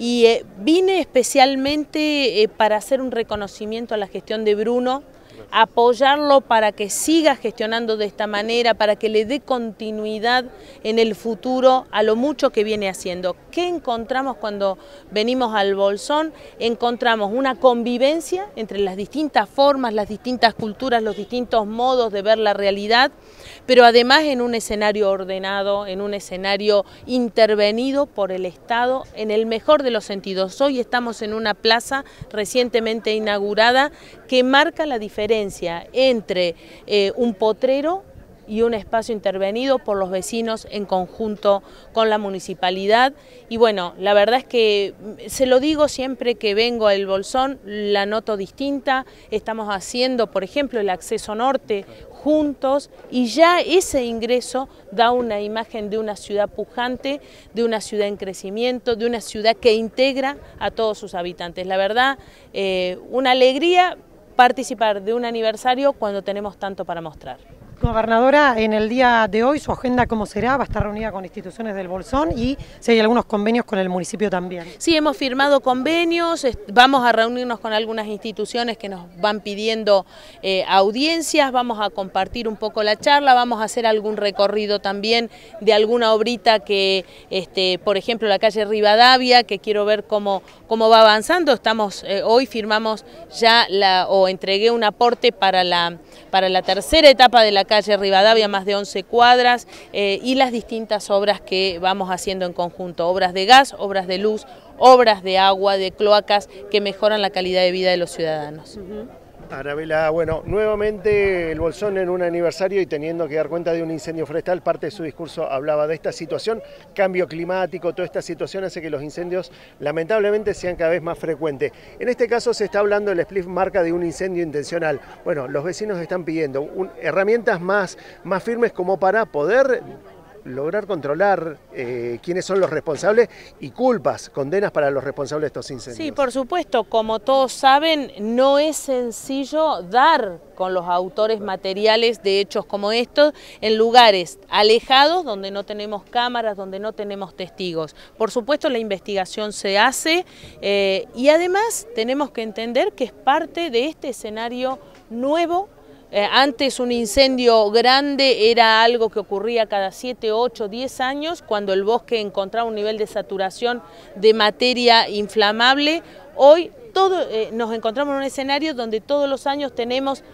y eh, vine especialmente eh, para hacer un reconocimiento a la gestión de Bruno, apoyarlo para que siga gestionando de esta manera, para que le dé continuidad en el futuro a lo mucho que viene haciendo. ¿Qué encontramos cuando venimos al Bolsón? Encontramos una convivencia entre las distintas formas, las distintas culturas, los distintos modos de ver la realidad, pero además en un escenario ordenado, en un escenario intervenido por el Estado en el mejor de los sentidos. Hoy estamos en una plaza recientemente inaugurada que marca la diferencia entre eh, un potrero y un espacio intervenido por los vecinos en conjunto con la municipalidad. Y bueno, la verdad es que mm, se lo digo siempre que vengo al Bolsón, la noto distinta, estamos haciendo, por ejemplo, el acceso norte juntos y ya ese ingreso da una imagen de una ciudad pujante, de una ciudad en crecimiento, de una ciudad que integra a todos sus habitantes. La verdad, eh, una alegría participar de un aniversario cuando tenemos tanto para mostrar. Gobernadora, en el día de hoy, ¿su agenda cómo será? ¿Va a estar reunida con instituciones del Bolsón y si hay algunos convenios con el municipio también? Sí, hemos firmado convenios, vamos a reunirnos con algunas instituciones que nos van pidiendo eh, audiencias, vamos a compartir un poco la charla, vamos a hacer algún recorrido también de alguna obrita que, este, por ejemplo, la calle Rivadavia, que quiero ver cómo, cómo va avanzando. Estamos, eh, hoy firmamos ya la, o entregué un aporte para la, para la tercera etapa de la calle Rivadavia, más de 11 cuadras, eh, y las distintas obras que vamos haciendo en conjunto, obras de gas, obras de luz, obras de agua, de cloacas, que mejoran la calidad de vida de los ciudadanos. Arabela, bueno, nuevamente el Bolsón en un aniversario y teniendo que dar cuenta de un incendio forestal, parte de su discurso hablaba de esta situación, cambio climático, toda esta situación hace que los incendios lamentablemente sean cada vez más frecuentes. En este caso se está hablando, el split marca de un incendio intencional. Bueno, los vecinos están pidiendo herramientas más, más firmes como para poder lograr controlar eh, quiénes son los responsables y culpas, condenas para los responsables de estos incendios. Sí, por supuesto, como todos saben, no es sencillo dar con los autores materiales de hechos como estos en lugares alejados donde no tenemos cámaras, donde no tenemos testigos. Por supuesto la investigación se hace eh, y además tenemos que entender que es parte de este escenario nuevo eh, antes un incendio grande era algo que ocurría cada 7, 8, 10 años cuando el bosque encontraba un nivel de saturación de materia inflamable. Hoy eh, nos encontramos en un escenario donde todos los años tenemos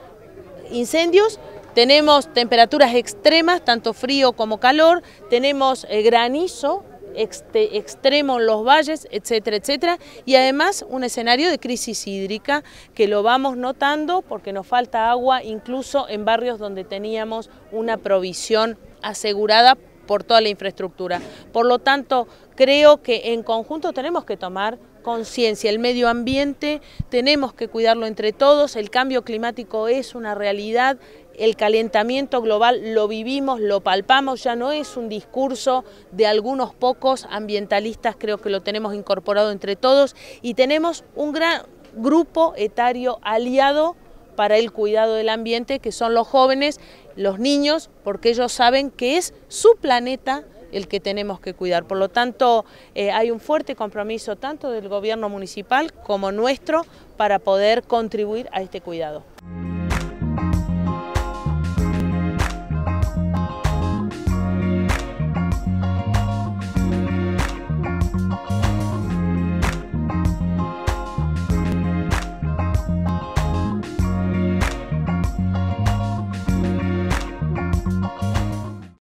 incendios, tenemos temperaturas extremas, tanto frío como calor, tenemos eh, granizo, extremo en los valles, etcétera, etcétera, y además un escenario de crisis hídrica que lo vamos notando porque nos falta agua incluso en barrios donde teníamos una provisión asegurada por toda la infraestructura. Por lo tanto, creo que en conjunto tenemos que tomar conciencia. El medio ambiente tenemos que cuidarlo entre todos, el cambio climático es una realidad, el calentamiento global lo vivimos, lo palpamos, ya no es un discurso de algunos pocos ambientalistas, creo que lo tenemos incorporado entre todos y tenemos un gran grupo etario aliado para el cuidado del ambiente, que son los jóvenes, los niños, porque ellos saben que es su planeta el que tenemos que cuidar. Por lo tanto, eh, hay un fuerte compromiso tanto del gobierno municipal como nuestro para poder contribuir a este cuidado.